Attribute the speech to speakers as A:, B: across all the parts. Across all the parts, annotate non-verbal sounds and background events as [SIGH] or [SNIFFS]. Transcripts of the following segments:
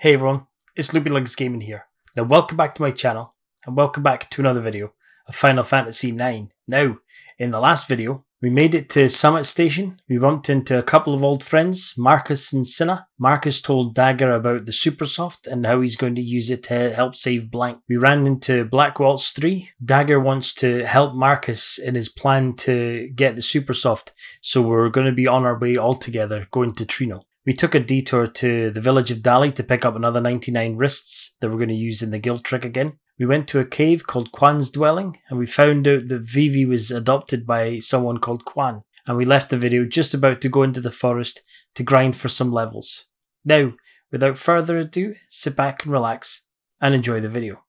A: Hey everyone, it's Loopylugs Gaming here. Now welcome back to my channel, and welcome back to another video of Final Fantasy IX. Now, in the last video, we made it to Summit Station. We bumped into a couple of old friends, Marcus and Cinna. Marcus told Dagger about the Supersoft and how he's going to use it to help save Blank. We ran into Black Waltz 3. Dagger wants to help Marcus in his plan to get the Supersoft, so we're going to be on our way all together going to Treno. We took a detour to the village of Dali to pick up another 99 wrists that we're going to use in the guild trick again. We went to a cave called Quan's Dwelling and we found out that Vivi was adopted by someone called Quan. And we left the video just about to go into the forest to grind for some levels. Now, without further ado, sit back and relax and enjoy the video.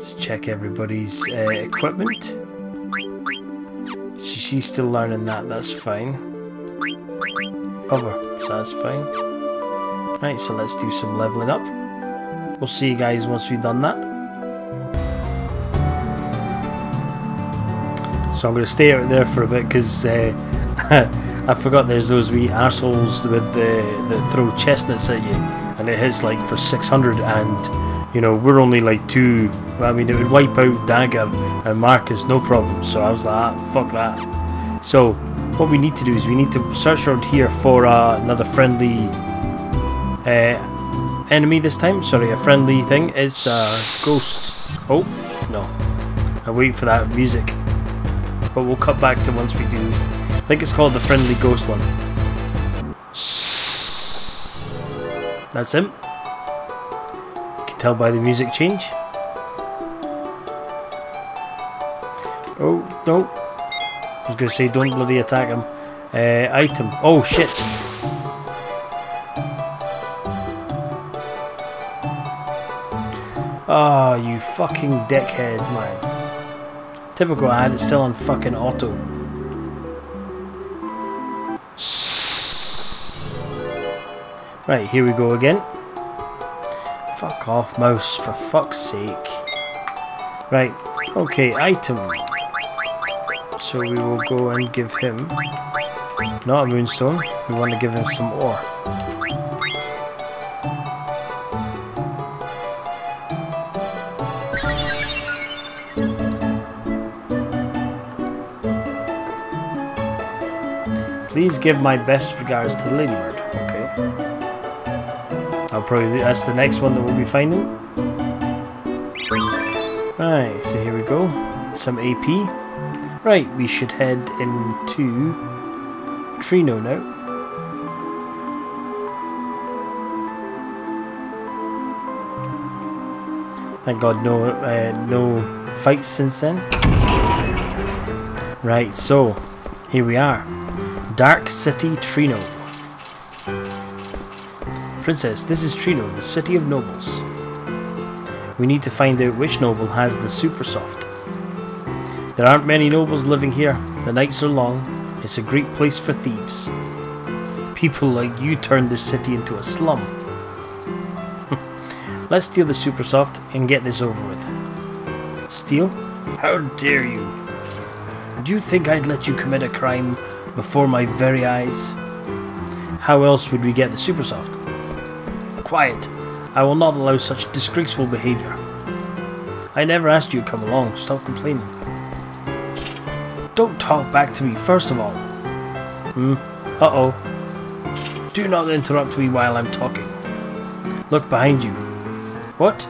A: Just check everybody's uh, equipment. She, she's still learning that, that's fine. So. Right, so let's do some leveling up. We'll see you guys once we've done that. So I'm going to stay out there for a bit because uh, [LAUGHS] I forgot there's those wee assholes with the that throw chestnuts at you and it hits like for 600 and you know we're only like two I mean it would wipe out Dagger and Marcus no problem so I was like ah, fuck that so what we need to do is we need to search around here for uh, another friendly uh, enemy this time sorry a friendly thing it's a uh, ghost oh no I wait for that music but we'll cut back to once we do. I think it's called the Friendly Ghost one. That's him. You can tell by the music change. Oh, no. I was going to say don't bloody attack him. Uh, item. Oh, shit. Oh, you fucking dickhead, man. Typical ad, it's still on fucking auto. Right, here we go again. Fuck off, mouse, for fuck's sake. Right, okay, item. So we will go and give him, not a moonstone, we want to give him some ore. Please give my best regards to the Ladybird. Okay. I'll probably that's the next one that we'll be finding. Alright, so here we go. Some AP. Right, we should head into Treno now. Thank God no uh, no fights since then. Right, so here we are. Dark City Treno. Princess, this is Treno, the city of nobles. We need to find out which noble has the super soft. There aren't many nobles living here. The nights are long. It's a great place for thieves. People like you turned this city into a slum. [LAUGHS] Let's steal the super soft and get this over with. Steal? How dare you! Do you think I'd let you commit a crime before my very eyes. How else would we get the Supersoft? Quiet! I will not allow such disgraceful behaviour. I never asked you to come along, stop complaining. Don't talk back to me, first of all. Hmm? Uh-oh. Do not interrupt me while I'm talking. Look behind you. What?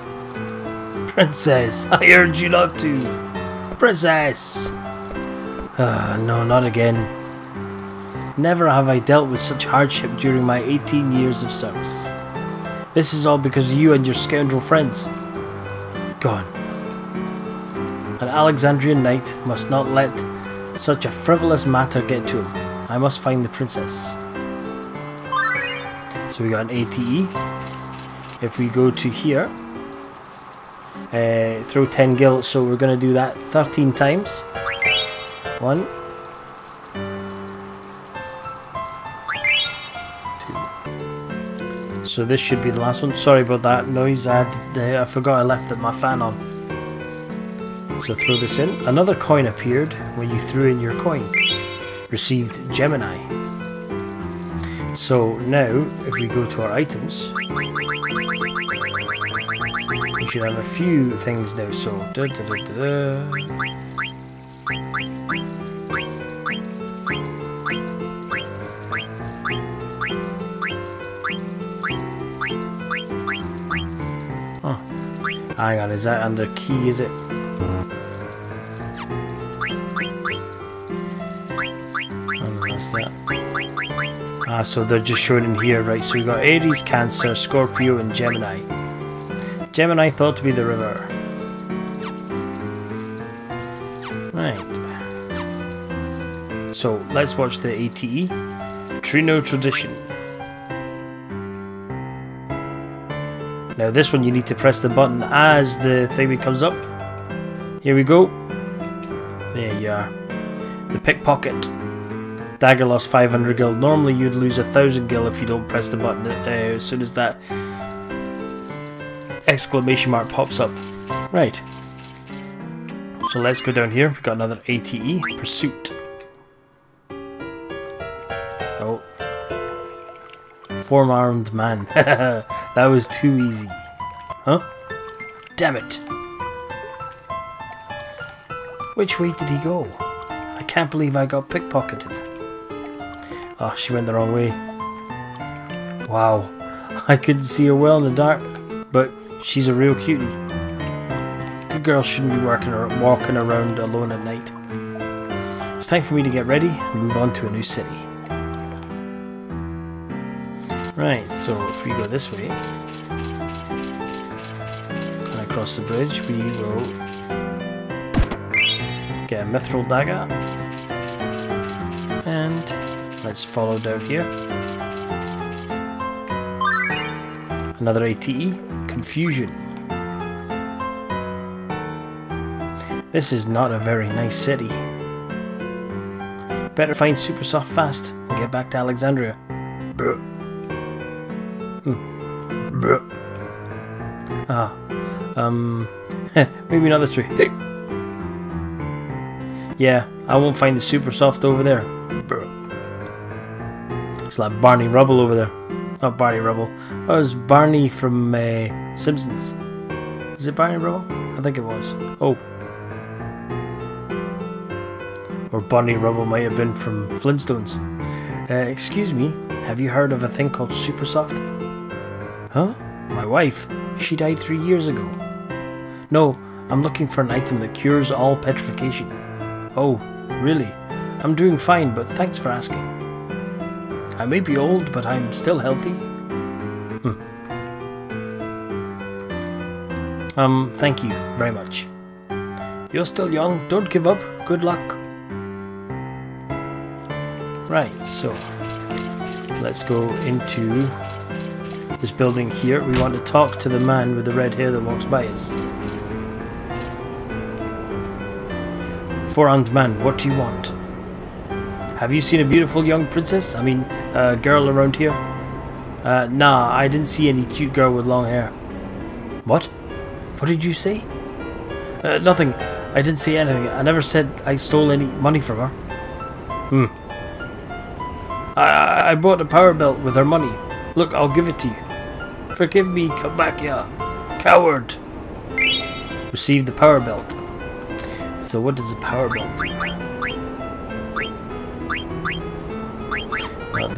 A: Princess, [LAUGHS] I urge you not to. Princess! Uh, no, not again. Never have I dealt with such hardship during my 18 years of service. This is all because of you and your scoundrel friends. Gone. An Alexandrian knight must not let such a frivolous matter get to him. I must find the princess. So we got an ATE. If we go to here, uh, throw 10 gil, so we're going to do that 13 times. One, two. So this should be the last one. Sorry about that noise. I, had, uh, I forgot I left my fan on. So throw this in. Another coin appeared when you threw in your coin. Received Gemini. So now, if we go to our items, we should have a few things now. So, da, da, da. Hang on, is that under key, is it? So they're just shown in here, right? So we got Aries, Cancer, Scorpio, and Gemini. Gemini thought to be the river. Right. So let's watch the ATE. Treno Tradition. Now this one you need to press the button as the thing comes up. Here we go. There you are. The pickpocket. Dagger lost 500 gil. Normally you'd lose a thousand gil if you don't press the button uh, as soon as that exclamation mark pops up. Right. So let's go down here. We've got another ATE. Pursuit. Oh. Four-armed man. [LAUGHS] that was too easy. Huh? Damn it. Which way did he go? I can't believe I got pickpocketed. Oh, she went the wrong way. Wow. [LAUGHS] I couldn't see her well in the dark, but she's a real cutie. Good girls shouldn't be walking, walking around alone at night. It's time for me to get ready and move on to a new city. Right, so if we go this way, and across the bridge, we will get a mithril dagger. And let's follow down here. Another ATE, Confusion. This is not a very nice city. Better find Supersoft fast and get back to Alexandria. Bruh. Ah. Um. [LAUGHS] maybe another tree. yeah, I won't find the super soft over there. It's like Barney Rubble over there. Not Barney Rubble. That was Barney from uh, Simpsons. Is it Barney Rubble? I think it was. Oh. Or Barney Rubble might have been from Flintstones. Uh, excuse me, have you heard of a thing called Super Soft? Huh? My wife? She died three years ago. No, I'm looking for an item that cures all petrification. Oh, really? I'm doing fine, but thanks for asking. I may be old, but I'm still healthy. Hmm. Um, thank you very much. You're still young, don't give up, good luck. Right, so let's go into this building here. We want to talk to the man with the red hair that walks by us. Four-armed man, what do you want? Have you seen a beautiful young princess? I mean, uh, girl around here? Uh, nah, I didn't see any cute girl with long hair. What? What did you say? Uh, nothing. I didn't say anything. I never said I stole any money from her. Hmm. I, I bought a power belt with her money. Look, I'll give it to you. Forgive me, come back here. Coward! Receive the power belt. So what does the power belt do?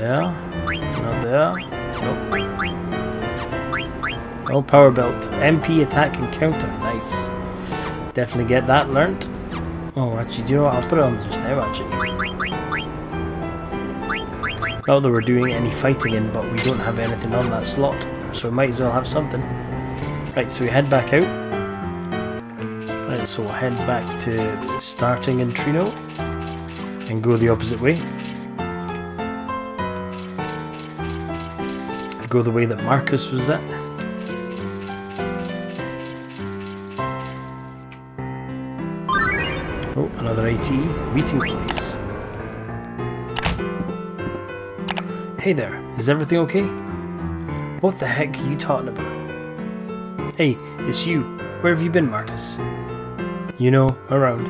A: There. Not there. Nope. Oh, power belt. MP attack and counter. Nice. Definitely get that learnt. Oh, actually, do you know what? I'll put it on just now, actually. Not that we're doing any fighting in, but we don't have anything on that slot so we might as well have something. Right, so we head back out. Right, so we'll head back to starting in Treno and go the opposite way. Go the way that Marcus was at. Oh, another ATE meeting place. Hey there, is everything okay? What the heck are you talking about? Hey, it's you. Where have you been, Marcus? You know, around.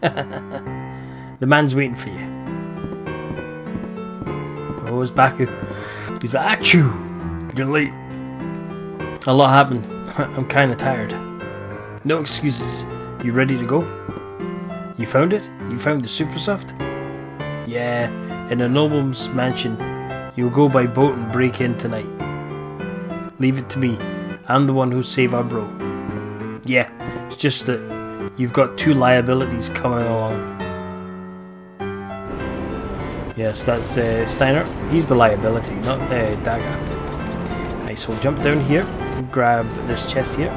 A: [LAUGHS] the man's waiting for you. Oh, it's Baku. He's like, Achoo! You're late. A lot happened. [LAUGHS] I'm kinda tired. No excuses. You ready to go? You found it? You found the super soft? Yeah, in a nobleman's mansion. You'll go by boat and break in tonight. Leave it to me. I'm the one who'll save our bro. Yeah, it's just that you've got two liabilities coming along. Yes, that's uh, Steiner. He's the liability, not uh, Dagger. Right, so we'll jump down here, grab this chest here.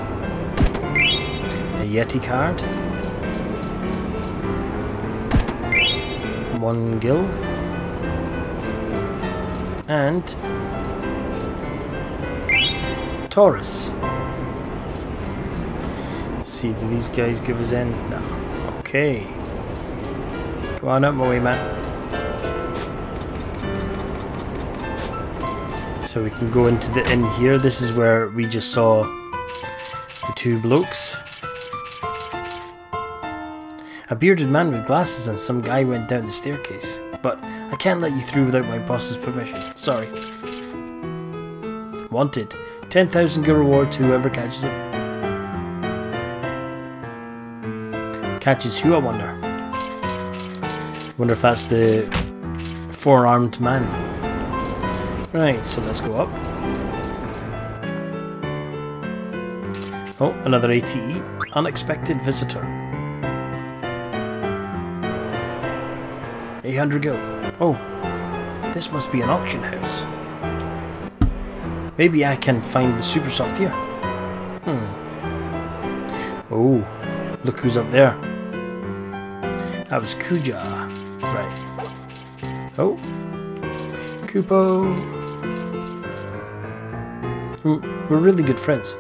A: A Yeti card. One gil. And Taurus. See, do these guys give us in? No. Okay. Come on up my way, man. So we can go into the inn here. This is where we just saw the two blokes. A bearded man with glasses and some guy went down the staircase. But I can't let you through without my boss's permission. Sorry. Wanted. 10,000 gil reward to whoever catches him. Catches who, I wonder? Wonder if that's the four-armed man. Right, so let's go up. Oh, another ATE. Unexpected visitor. 800 gil. Oh, this must be an auction house. Maybe I can find the super soft here. Hmm. Oh, look who's up there. That was Kuja. Right. Oh. Kupo. We're really good friends.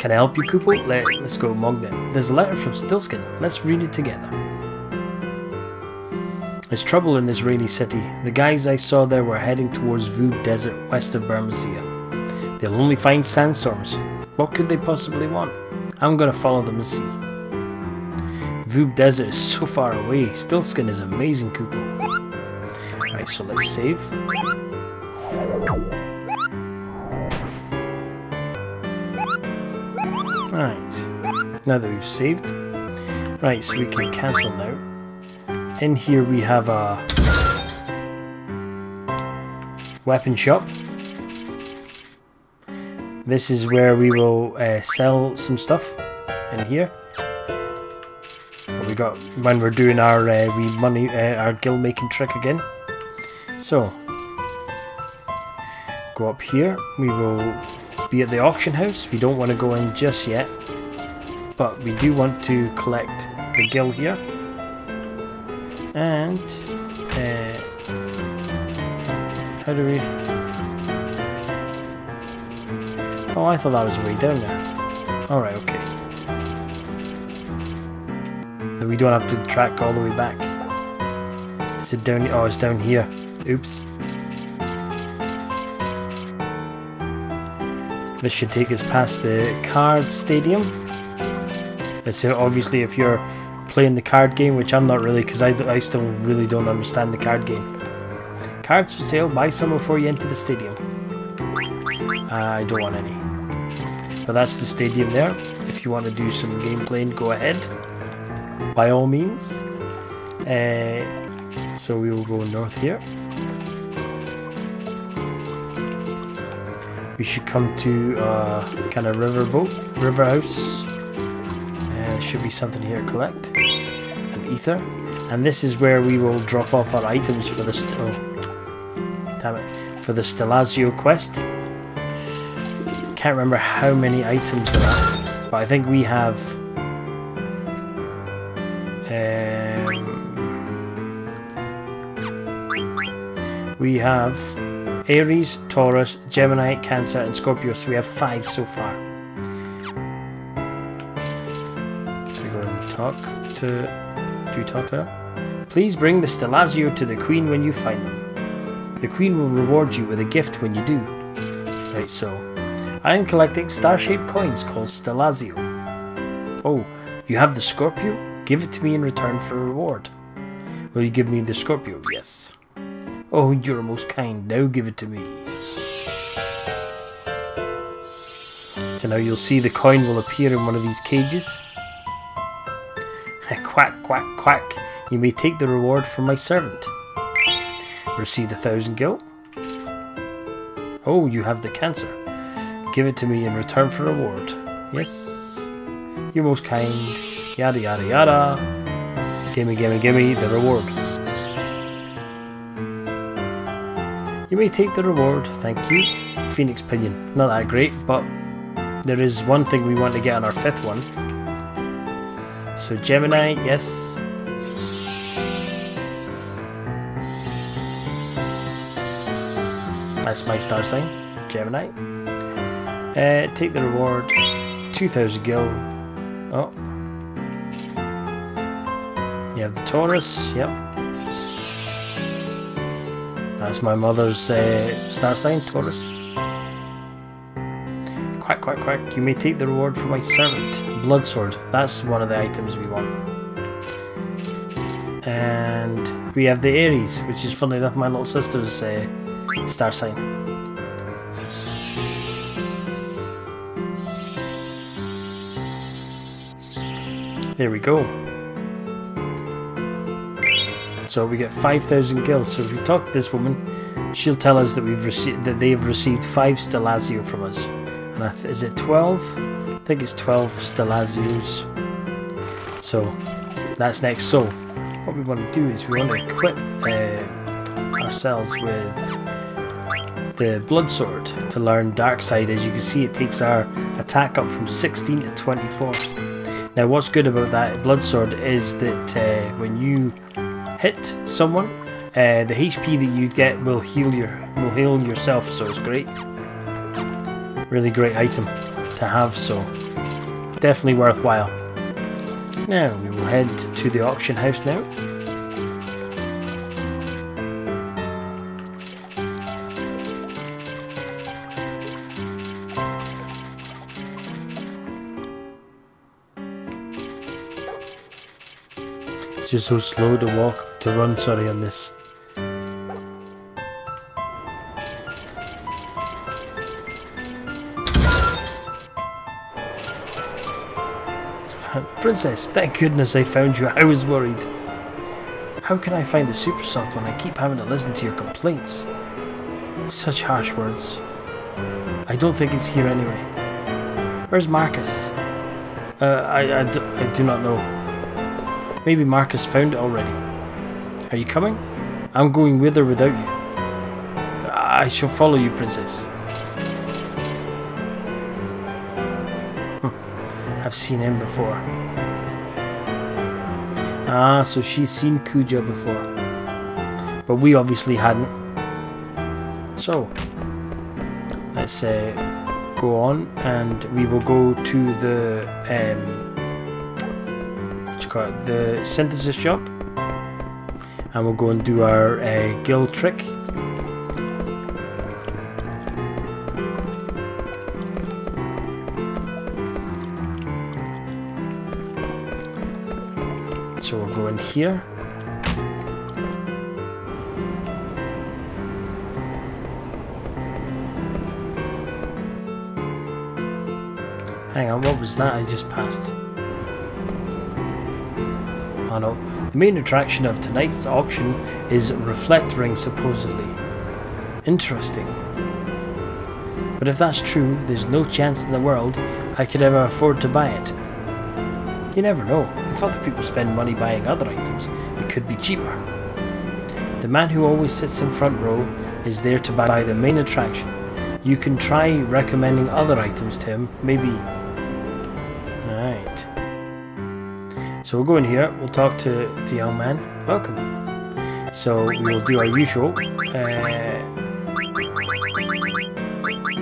A: Can I help you, Kupo? Let, let's go, Mognet. There's a letter from Stiltzkin. Let's read it together. There's trouble in this rainy city. The guys I saw there were heading towards Voob Desert west of Burmecia. They'll only find sandstorms. What could they possibly want? I'm gonna follow them and see. Voob Desert is so far away. Stiltzkin is amazing, Kupo. Alright, so let's save. Right. Now that we've saved. Right, so we can cancel now. In here we have a weapon shop. This is where we will uh, sell some stuff in here. We got when we're doing our uh, we money uh, our guild making trick again. So go up here. We will be at the auction house. We don't want to go in just yet, but we do want to collect the gil here. And uh, how do we? Oh, I thought that was way down there. All right, okay. We don't have to track all the way back. Is it down? Oh, it's down here. Oops. This should take us past the card stadium. Say, obviously, if you're playing the card game, which I'm not really, because I, I still really don't understand the card game. Cards for sale, buy some before you enter the stadium. I don't want any. But that's the stadium there. If you want to do some gameplay, go ahead. By all means. Uh, so we will go north here. We should come to uh, kind of river boat, river house. And should be something here. Collect an ether, and this is where we will drop off our items for the oh, damn it, for the Stellazzio quest. Can't remember how many items there are, but I think we have. Um, we have Aries, Taurus, Gemini, Cancer, and Scorpio. So we have five so far. So we go and talk to. Do talk to her? Please bring the Stellazzio to the Queen when you find them. The Queen will reward you with a gift when you do. Right, so. I am collecting star-shaped coins called Stellazzio. Oh, you have the Scorpio? Give it to me in return for a reward. Will you give me the Scorpio? Yes. Oh, you're most kind. Now give it to me. So now you'll see the coin will appear in one of these cages. [LAUGHS] quack, quack, quack. You may take the reward from my servant. Receive a thousand gil. Oh, you have the cancer. Give it to me in return for reward. Yes. You're most kind. Yada yada yada. Gimme, gimme, gimme the reward. You may take the reward, thank you. Phoenix Pinion. Not that great, but there is one thing we want to get on our fifth one. So Gemini, yes. That's my star sign, Gemini. Uh, take the reward, 2000 gil. Oh. You have the Taurus, yep. That's my mother's uh, star sign, Taurus. Quack, quack, quack. You may take the reward for my servant. Blood sword. That's one of the items we want. And we have the Aries, which is funny enough my little sister's uh, star sign. There we go. So we get 5,000 gils. So if we talk to this woman, she'll tell us that we've received that they've received five Stellazzio from us. And is it 12? I think it's 12 Stellazzios. So that's next. So what we want to do is we want to equip uh, ourselves with the blood sword to learn dark side. As you can see, it takes our attack up from 16 to 24. Now, what's good about that blood sword is that uh, when you hit someone, uh, the HP that you get will heal your will heal yourself, so it's great. Really great item to have, so definitely worthwhile. Now we will head to the auction house now. It's just so slow to walk, to run, sorry, on this. Princess, thank goodness I found you. I was worried. How can I find the super soft when I keep having to listen to your complaints? Such harsh words. I don't think it's here anyway. Where's Marcus? Uh, I, I, I do not know. Maybe Marcus found it already. Are you coming? I'm going with or without you. I shall follow you, princess. I've seen him before. Ah, so she's seen Kuja before. But we obviously hadn't. So, let's uh, go on and we will go to the um, got the synthesis shop and we'll go and do our uh, guild trick. So we'll go in here. Hang on, what was that I just passed? panel, the main attraction of tonight's auction is Reflect Ring supposedly. Interesting. But if that's true, there's no chance in the world I could ever afford to buy it. You never know, if other people spend money buying other items, it could be cheaper. The man who always sits in front row is there to buy the main attraction. You can try recommending other items to him, maybe So we'll go in here, we'll talk to the young man. Welcome. So we'll do our usual. Uh,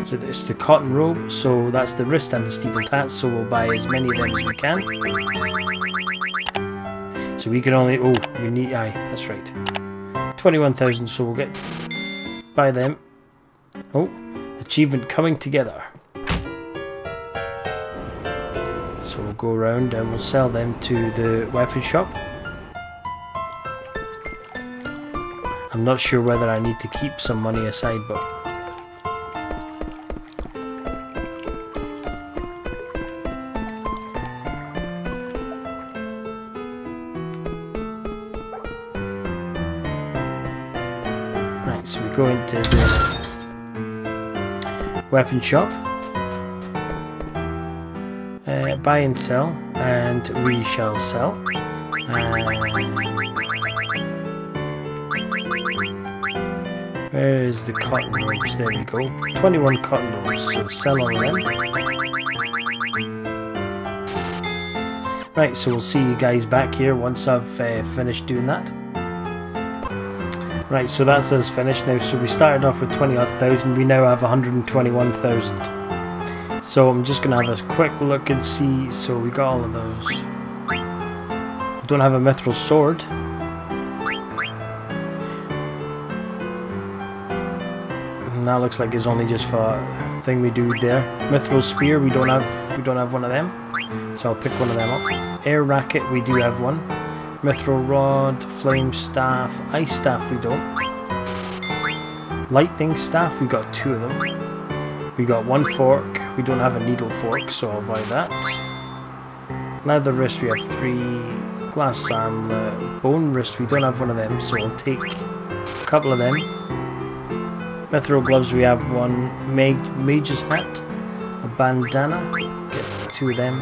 A: so it's the cotton robe, so that's the wrist and the steepled hat, so we'll buy as many of them as we can. So we can only, oh, we need, aye, that's right. 21,000, so we'll get, buy them. Oh, achievement coming together. Go around and we'll sell them to the weapon shop. I'm not sure whether I need to keep some money aside, but Right, so we go into the weapon shop, buy and sell, and we shall sell. where is the cotton robes? There we go. 21 cotton robes, so sell all them. Right, so we'll see you guys back here once I've uh, finished doing that. Right, so that's us finished now. So we started off with 20 odd thousand, we now have 121,000. So I'm just going to have a quick look and see. So we got all of those. Don't have a mithril sword. And that looks like it's only just for thing we do there. Mithril spear, we don't have we don't have one of them. So I'll pick one of them up. Air racket, we do have one. Mithril Rod, Flame Staff, Ice Staff we don't. Lightning Staff, we got two of them. We got one fork, we don't have a needle fork, so I'll buy that. Leather wrist, we have three. Glass armlet, uh, bone wrist, we don't have one of them, so I'll take a couple of them. Mithril gloves, we have one. Mag Mage's hat, a bandana, get two of them.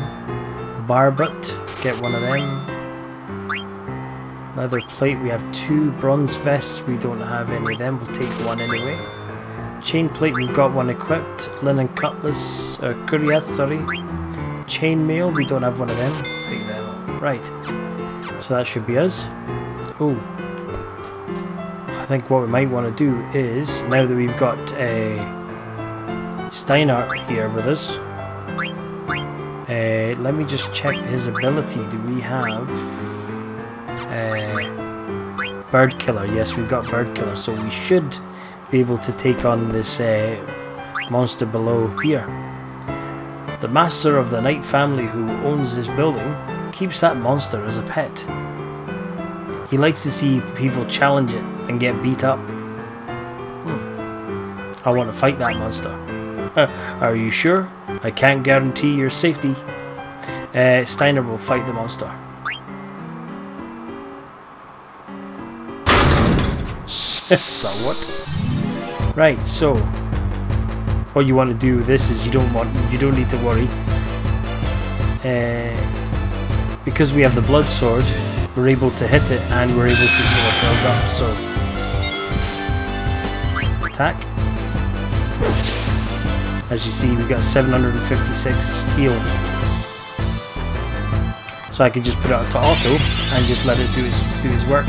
A: Barbut, get one of them. Leather plate, we have two. Bronze vests, we don't have any of them. We'll take one anyway. Chain plate, we've got one equipped. Linen cutlass, uh, cuirass, sorry. Chain mail, we don't have one of them. Pick them up. Right. So that should be us. Oh. I think what we might want to do is, now that we've got a uh, Steinhardt here with us, uh, let me just check his ability. Do we have uh, Bird Killer. Yes, we've got Bird Killer, so we should be able to take on this uh, monster below here. The master of the Knight family who owns this building keeps that monster as a pet. He likes to see people challenge it and get beat up. Hmm. I want to fight that monster. Uh, are you sure? I can't guarantee your safety. Uh, Steiner will fight the monster. [LAUGHS] so what? Right, so what you want to do with this is you don't want you don't need to worry. Uh, because we have the blood sword, we're able to hit it and we're able to heal ourselves up, so attack. As you see we got 756 heal. So I can just put it to auto and just let it do its do its work.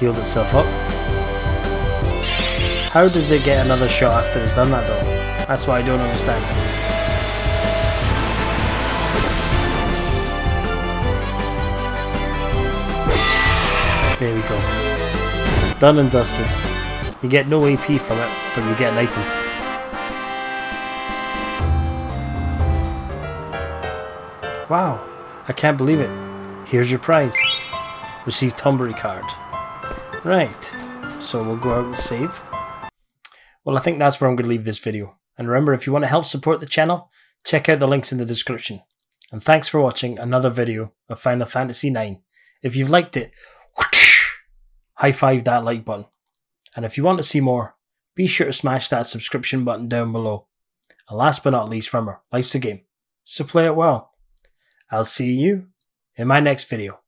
A: Healed itself up. How does it get another shot after it's done that though? That's what I don't understand. There we go. Done and dusted. You get no AP from it, but you get an item. Wow, I can't believe it. Here's your prize. Receive Tonberry card. Right, so we'll go out and save. Well, I think that's where I'm going to leave this video. And remember, if you want to help support the channel, check out the links in the description. And thanks for watching another video of Final Fantasy IX. If you've liked it, [SNIFFS] high five that like button. And if you want to see more, be sure to smash that subscription button down below. And last but not least, remember, life's a game, so play it well. I'll see you in my next video.